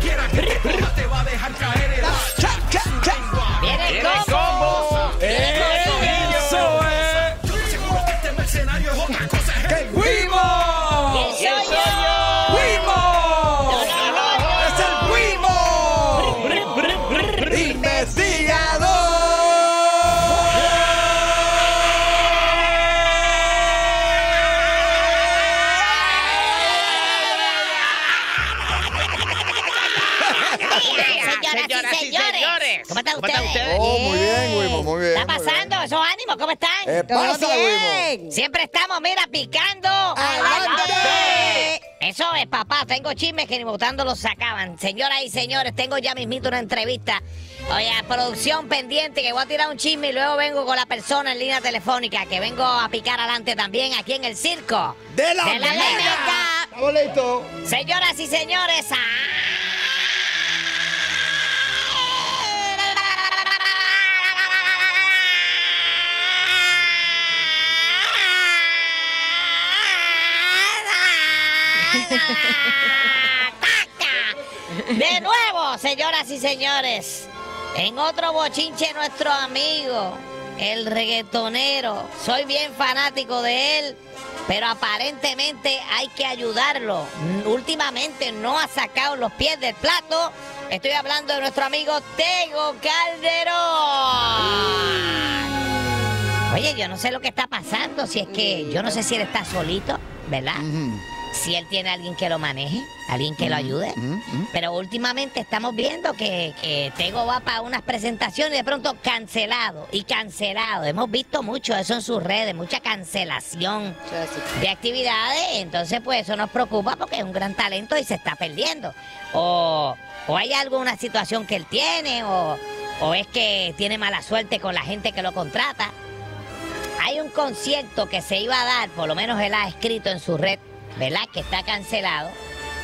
quiera que te coja te va a dejar caer ¿Cómo están ustedes? Oh, muy bien, Wimo, muy bien. ¿Está muy bien. pasando? ¿Esos ánimos? ¿Cómo están? ¿Qué pasa, Wimo? Siempre estamos, mira, picando. ¡Adelante! Eso es, papá. Tengo chismes que ni votando los sacaban. Señoras y señores, tengo ya mismito una entrevista. Oye, producción pendiente, que voy a tirar un chisme y luego vengo con la persona en línea telefónica, que vengo a picar adelante también aquí en el circo. ¡De la De la Mega! Mega. ¡Estamos listos! Señoras y señores, de nuevo, señoras y señores, en otro bochinche nuestro amigo, el reggaetonero. Soy bien fanático de él, pero aparentemente hay que ayudarlo. Últimamente no ha sacado los pies del plato. Estoy hablando de nuestro amigo Tego Calderón. Oye, yo no sé lo que está pasando, si es que yo no sé si él está solito, ¿verdad? Si él tiene alguien que lo maneje, alguien que lo ayude. Pero últimamente estamos viendo que, que Tego va para unas presentaciones y de pronto cancelado y cancelado. Hemos visto mucho eso en sus redes, mucha cancelación de actividades. Entonces, pues eso nos preocupa porque es un gran talento y se está perdiendo. O, o hay alguna situación que él tiene, o, o es que tiene mala suerte con la gente que lo contrata. Hay un concierto que se iba a dar, por lo menos él ha escrito en su red, ¿verdad? Que está cancelado.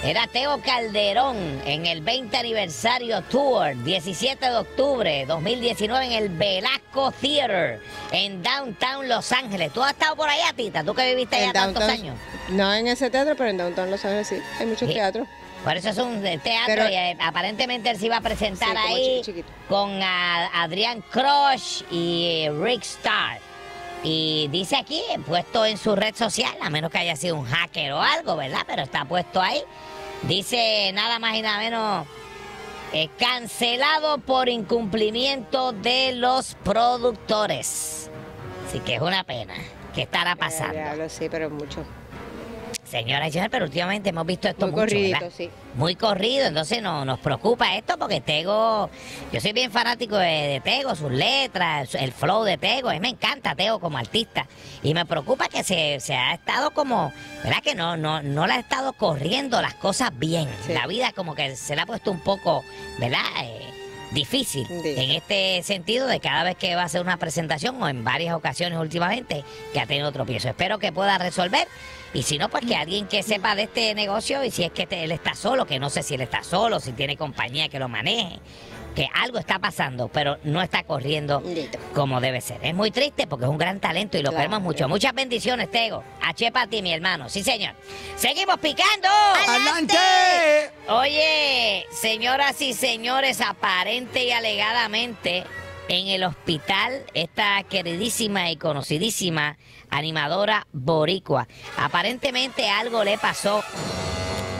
Era Teo Calderón en el 20 aniversario tour, 17 de octubre 2019 en el Velasco Theater en Downtown Los Ángeles. ¿Tú has estado por allá, Tita? ¿Tú que viviste allá tantos años? No en ese teatro, pero en Downtown Los Ángeles sí. Hay muchos Sí. teatros. Por eso es un teatro Pero- y eh, aparentemente él se iba a presentar Sí, ahí chiquito. con ah, Adrián Crush y eh, Rick Starr. Y dice aquí, puesto en su red social, a menos que haya sido un hacker o algo, ¿verdad? Pero está puesto ahí. Dice nada más y nada menos, eh, cancelado por incumplimiento de los productores. Así que es una pena. ¿Qué estará pasando? Sí, pero mucho. Señora y señores, pero últimamente hemos visto esto Muy mucho, corridito, ¿verdad? sí. Muy corrido, entonces no, nos preocupa esto porque Tego, yo soy bien fanático de, de Tego, sus letras, el flow de Tego, a mí me encanta Tego como artista y me preocupa que se, se ha estado como, ¿verdad? Que no, no, no le ha estado corriendo las cosas bien, Sí. la vida como que se le ha puesto un poco, ¿verdad? Eh, difícil Sí. en este sentido de cada vez que va a hacer una presentación o en varias ocasiones últimamente que ha tenido tropiezo. Espero que pueda resolver y si no, pues que alguien que sepa de este negocio y si es que te- él está solo, que no sé si él está solo, si tiene compañía que lo maneje, que algo está pasando, pero no está corriendo como debe ser. Es muy triste porque es un gran talento y lo Claro. queremos mucho. Muchas bendiciones, Tego. H para ti, mi hermano. Sí, señor. Seguimos picando. ¡Adelante! Oye, señoras y señores, aparente y alegadamente en el hospital esta queridísima y conocidísima animadora boricua. Aparentemente algo le pasó.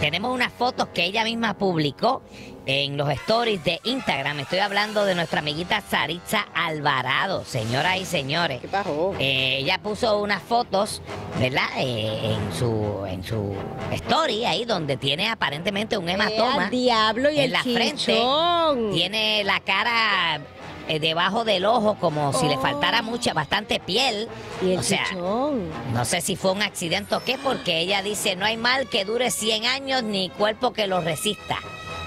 Tenemos unas fotos que ella misma publicó en los stories de Instagram. Estoy hablando de nuestra amiguita Saritza Alvarado, señoras y señores. ¿Qué pasó? Eh, ella puso unas fotos, ¿verdad? Eh, en su en su story ahí donde tiene aparentemente un hematoma. Eh, al diablo y en el la frente. Tiene la cara eh, debajo del ojo como si le faltara mucha, bastante piel. Y el o sea, chichón. no sé si fue un accidente o qué, porque ella dice, no hay mal que dure 100 años ni cuerpo que lo resista.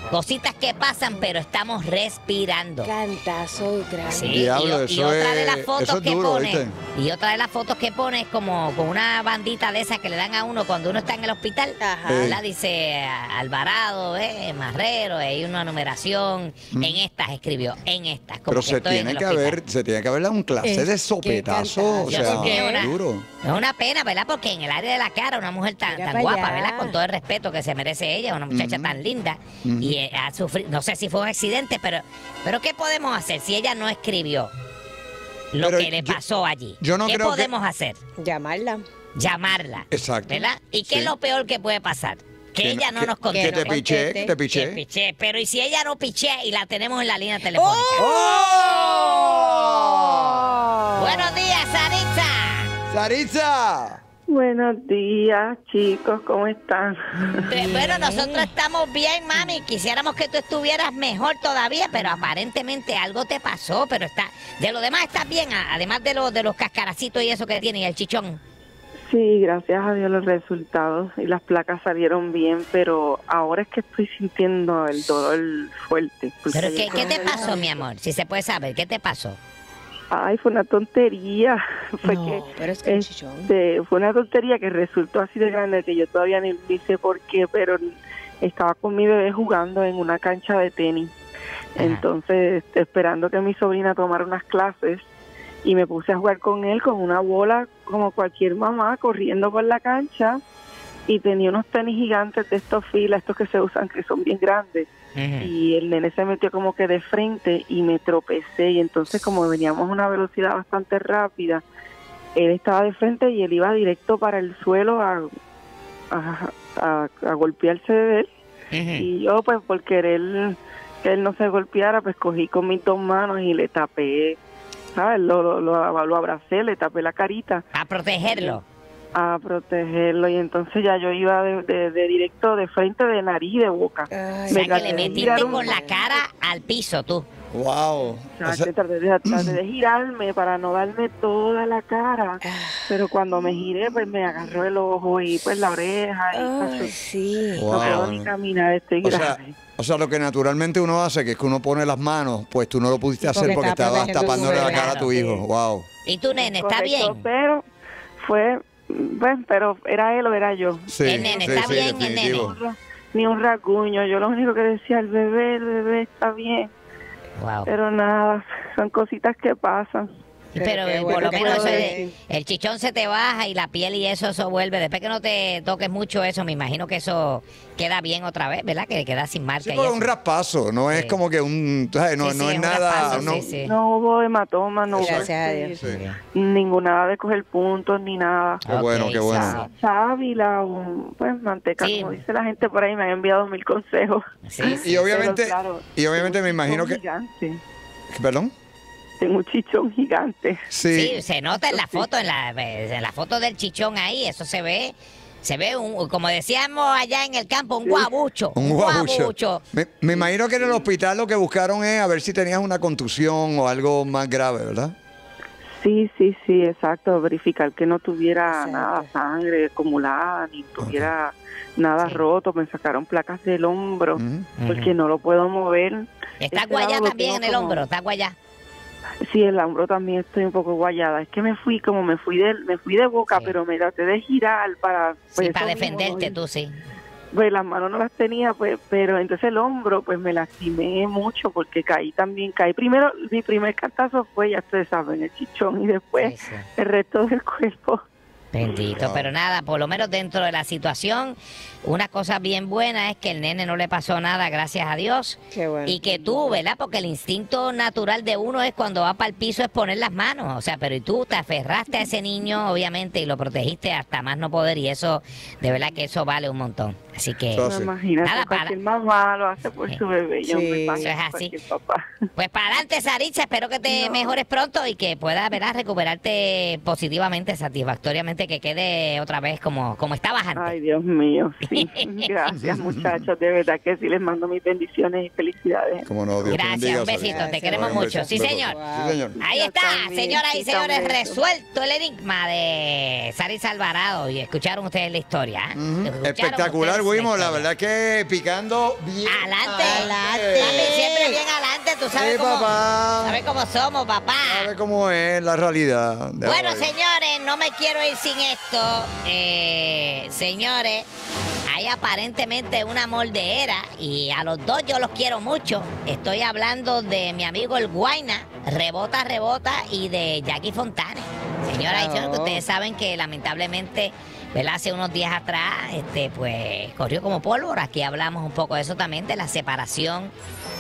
Cositas que pasan, pero estamos respirando. Cantazo grande. Sí, Diablo, y, otra de las fotos es que duro, pone, ¿viste? y otra de las fotos que pone es como con una bandita de esas que le dan a uno cuando uno está en el hospital. Ajá. ¿verdad? Dice Alvarado, eh, Marrero, hay una numeración. En estas escribió, en estas. como Pero que se estoy en tiene el que haber, se tiene que haber dado un clase Es de sopetazo, o sea, una- duro. Es una pena, ¿verdad? Porque en el área de la cara, una mujer tan, tan pa' guapa, allá. ¿verdad? Con todo el respeto que se merece ella, una muchacha tan linda. Ujú. Y ha sufrido, no sé si fue un accidente, pero, pero ¿qué podemos hacer si ella no escribió lo Pero que le yo- pasó allí? yo no ¿Qué creo que- podemos hacer? Llamarla. Llamarla. Exacto. ¿Verdad? ¿Y qué Sí. es lo peor que puede pasar? Que, Que ella no- no que- nos Que conteste. te piché, que te Que piché. piché. Pero ¿y si ella no piché y la tenemos en la línea telefónica? ¡Oh! Buenos días, Saritza. ¡Saritza! Buenos días, chicos, ¿cómo están? Bueno, nosotros estamos bien, mami. Quisiéramos que tú estuvieras mejor todavía, pero aparentemente algo te pasó. Pero está, de lo demás estás bien, además de, los de los cascaracitos y eso que tiene y el chichón. Sí, gracias a Dios los resultados y las placas salieron bien, pero ahora es que estoy sintiendo el dolor fuerte. Pero ¿qué, qué te pasó, mi amor? Si se puede saber, ¿qué te pasó? Ay, fue una tontería. Fue No, que pero es que el chichón. este, fue una tontería que resultó así de grande que yo todavía ni, ni sé por qué, pero estaba con mi bebé jugando en una cancha de tenis. Ajá. Entonces, esperando que mi sobrina tomara unas clases y me puse a jugar con él con una bola como cualquier mamá corriendo por la cancha y tenía unos tenis gigantes de estos filas, estos que se usan que son bien grandes. Y el nene se metió como que de frente y me tropecé. Y entonces como veníamos a una velocidad bastante rápida, él estaba de frente y él iba directo para el suelo a, a, a- a golpearse de él. Y yo pues por querer que él no se golpeara pues cogí con mis dos manos y le tapé, ¿sabes? Lo, lo, lo, lo abracé, le tapé la carita. A protegerlo. A protegerlo y entonces ya yo iba de, de- de directo de frente de nariz y de boca. Ay, O sea, que le metiste un- con la cara al piso, tú. ¡Wow! O sea, traté de, traté de girarme para no darme toda la cara, pero cuando me giré, pues me agarró el ojo y pues la oreja y Ay, sí. no Wow. puedo ni caminar, estoy o sea, grave. o sea, lo que naturalmente uno hace, que es que uno pone las manos, pues tú no lo pudiste Porque hacer porque estaba estabas tapándole la cara a tu hijo. ¡Wow! ¿Y tu nene está Correcto, bien? Pero fue, pues, pero era él o era yo. Sí, El nene, sí, ¿está sí, bien el nene? definitivo. Ni un rasguño, yo lo único que decía, el bebé, el bebé está bien, Wow. pero nada, son cositas que pasan. Pero, por lo menos no eso, es- eh, el chichón se te baja y la piel y eso, eso vuelve. Después que no te toques mucho eso, me imagino que eso queda bien otra vez, ¿verdad? Que queda sin marca Sí, y porque eso. un raspazo, no es como que un, ¿sabes? no, Sí, no sí, es nada, raspazo, no, sí, sí. No hubo hematoma, no hubo Gracias a este, Dios. Sí. ninguna de coger puntos ni nada. Qué bueno, qué bueno. Sábila, un- pues manteca, Sí. como dice la gente por ahí, me han enviado mil consejos. Sí, sí. Y obviamente, Pero, claro, y obviamente me imagino que, Gigante. perdón, Tengo un chichón gigante. sí, Sí, se nota en la foto, en la, en la foto del chichón ahí, eso se ve, se ve un, como decíamos allá en el campo, un guabucho. un guabucho. Me, me imagino que en el hospital lo que buscaron es a ver si tenías una contusión o algo más grave, ¿verdad? Sí, sí, sí, exacto. Verificar que no tuviera nada sangre acumulada, ni tuviera nada Sí. roto. Me sacaron placas del hombro porque no lo puedo mover. Está Este guayá también en el como- hombro, está guayá. Sí, el hombro también estoy un poco guayada. Es que me fui, como me fui de, me fui de boca, Sí. pero me traté de girar para... Sí, pues, para mismo, defenderte ¿no? tú, sí. Pues las manos no las tenía, pues, pero entonces el hombro, pues me lastimé mucho porque caí también, caí primero, mi primer cantazo fue, ya ustedes saben, el chichón y después sí. el resto del cuerpo. Bendito, pero nada, por lo menos dentro de la situación, una cosa bien buena es que el nene no le pasó nada, gracias a Dios. Qué bueno. Y que tú, ¿verdad? Porque el instinto natural de uno es cuando va para el piso es poner las manos. O sea, pero y tú te aferraste a ese niño, obviamente, y lo protegiste hasta más no poder. Y eso, de verdad que eso vale un montón. Así que, No, sí. imagínate, Nada, para- mamá lo hace por su bebé. Yo Sí. me imagino Eso es así. papá. pues para adelante, Saritza. Espero que te No. mejores pronto y que puedas, ¿verdad? Recuperarte positivamente, satisfactoriamente, que quede otra vez como, como estabas antes. Ay, Dios mío, sí. Gracias, muchachos. De verdad que sí, les mando mis bendiciones y felicidades. Como no, Dios Gracias, bendiga, un besito, te queremos mucho. Sí, señor. Sí, señor. Ahí Yo está, también, señoras y señores, resuelto el enigma de Saritza Alvarado. Y escucharon ustedes la historia. ¿eh? Espectacular, Wimo. La verdad que picando bien. Adelante, Adelante. Papi, siempre bien adelante. Tú sabes Sí, cómo, papá. sabes cómo somos, papá. Sabe cómo es la realidad. Bueno, señores, no me quiero ir sin esto. Eh, señores, hay aparentemente una moldeera y a los dos yo los quiero mucho. Estoy hablando de mi amigo el Guaina, Rebota, Rebota, y de Jackie Fontane. Y señores, que ustedes saben que lamentablemente ¿verdad? Hace unos días atrás, este, pues corrió como pólvora. Aquí hablamos un poco de eso también, de la separación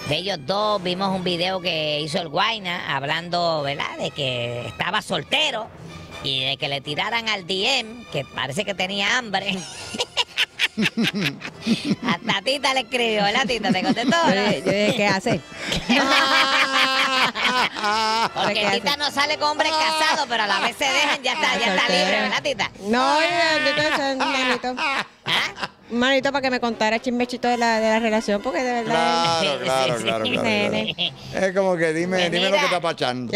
de ellos dos. Vimos un video que hizo el Guaina hablando, ¿verdad? De que estaba soltero y de que le tiraran al DM, que parece que tenía hambre. Hasta Tita le escribió, ¿verdad, Tita? ¿Te contestó? Yo dije- yo dije, ¿qué hace? Porque. Tita no sale con hombres casados, pero a la vez se dejan, ya está, ya está libre, ¿verdad, Tita? No, yo entonces, manito. Para que me contara chismechito de la, de la relación, porque de verdad. Claro, claro, claro, claro. Es como que dime, Pues dime lo que está pachando.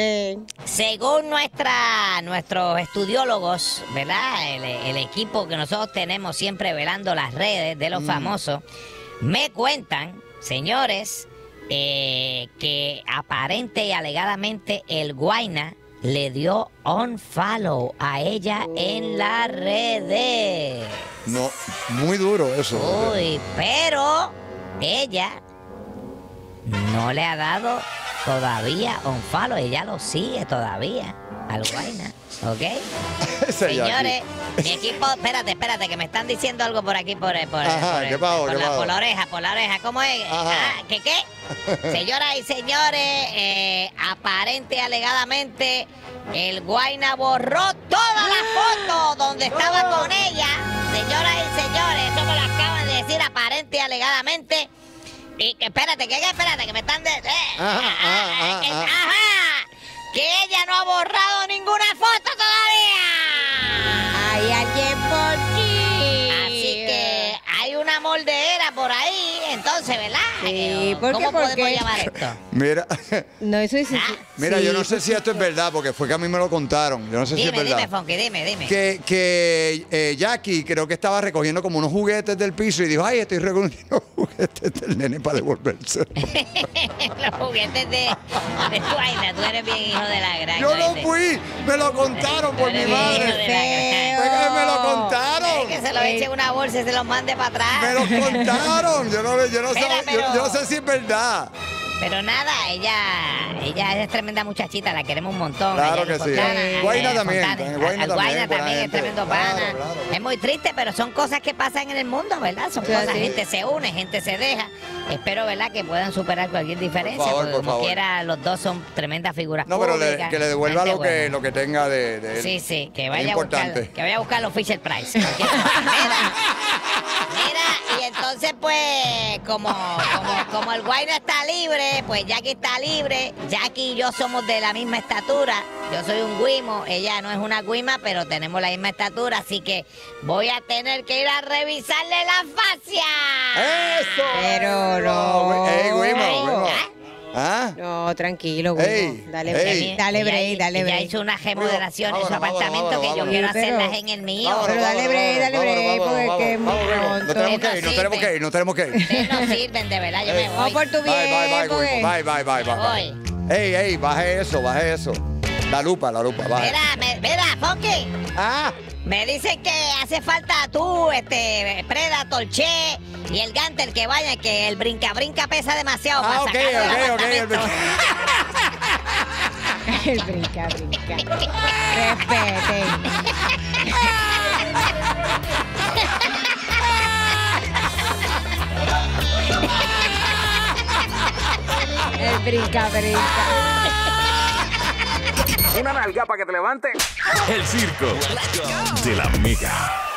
Según nuestra, nuestros estudiólogos, ¿verdad? El, el equipo que nosotros tenemos siempre velando las redes de los famosos, me cuentan, señores, eh, que aparente y alegadamente el Guaina le dio un follow a ella en las redes. No, muy duro eso. Uy, pero ella no le ha dado todavía un follow, ella lo sigue todavía al Guaina, ¿ok? Señores, mi equipo, espérate, espérate, que me están diciendo algo por aquí, por, por, Ajá, por, ¿qué pasó, por qué la, pasó? por la oreja, por la oreja, ¿cómo es? Ajá. Ah, ¿Qué qué? Señoras y señores, eh, aparente y alegadamente, el Guaina borró toda la foto donde estaba con ella. Señoras y señores, eso me lo acaban de decir aparente y alegadamente. Y que espérate, que espérate, que me están de. eh, Ajá, ah, ah, ajá, que- ajá. ajá, que ella no ha borrado ninguna foto por ahí, ¿verdad? Sí, ¿por qué, ¿Cómo por podemos qué? llamar esto? Mira, No, eso es. Ah. mira, sí, yo no sé si esto es verdad, porque fue que a mí me lo contaron. Yo no sé si Dime, es dime, verdad. Funky, dime, dime. Que, que eh, Jackie creo que estaba recogiendo como unos juguetes del piso y dijo, ay, estoy recogiendo juguetes del nene para devolverse. Los juguetes de, de tu vaina, tú eres bien hijo de la gran. Yo no ¿oíste? fui, me lo contaron por mi madre. de la gran. Fue que me lo contaron. que se lo eche en una bolsa y se lo mande para atrás. Me lo contaron. Yo no, yo no, Mira, pero- yo no sé si es verdad. Pero nada, ella, ella es tremenda muchachita, la queremos un montón. Claro ella que de sí. De también, Al también, es tremendo Claro, pana. claro. Es muy triste, pero son cosas que pasan en el mundo, ¿verdad? Son Sí, cosas, sí. gente se une, gente se deja. Espero, ¿verdad?, que puedan superar cualquier diferencia, favor, porque por como favor. quiera, los dos son tremendas figuras No, pero le- que le devuelva lo que, lo que tenga de, de él. Sí, sí, que vaya, a buscar, importante. que vaya a buscar los Fisher Price. entonces pues, como, como, como el Guayna está libre, pues Jackie está libre. Jackie y yo somos de la misma estatura. Yo soy un guimo, ella no es una guima, pero tenemos la misma estatura, así que voy a tener que ir a revisarle la fascia. ¡Eso! Pero no. ¡Ey, Guimo, Guimo! ¿Ah? No, tranquilo, güey. Ey, dale ey. dale break, dale break. hizo una remodelación en su vámonos, apartamento que yo quiero vámonos. hacerlas en el mío. Vámonos, Pero dale break, dale break, porque es muy pronto. No tenemos que ir, no tenemos que ir, no tenemos que ir. No sirven, de verdad, yo me voy. Vamos por tu Bye, bien, bye, bye. Bye, bye, bye, bye. Voy. Ey, ey, baje eso, baje eso. La lupa, la lupa, baje. Mira, me- mira, Funky. Ah, Me dicen que hace falta tú, este, Predator, Che y el Gantel que vayan, que el brinca-brinca pesa demasiado ah, para ok, ok, ok. apartamento. El brinca, brinca. Respeten. El brinca, brinca. Una nalga para que te levante. El circo de la mega.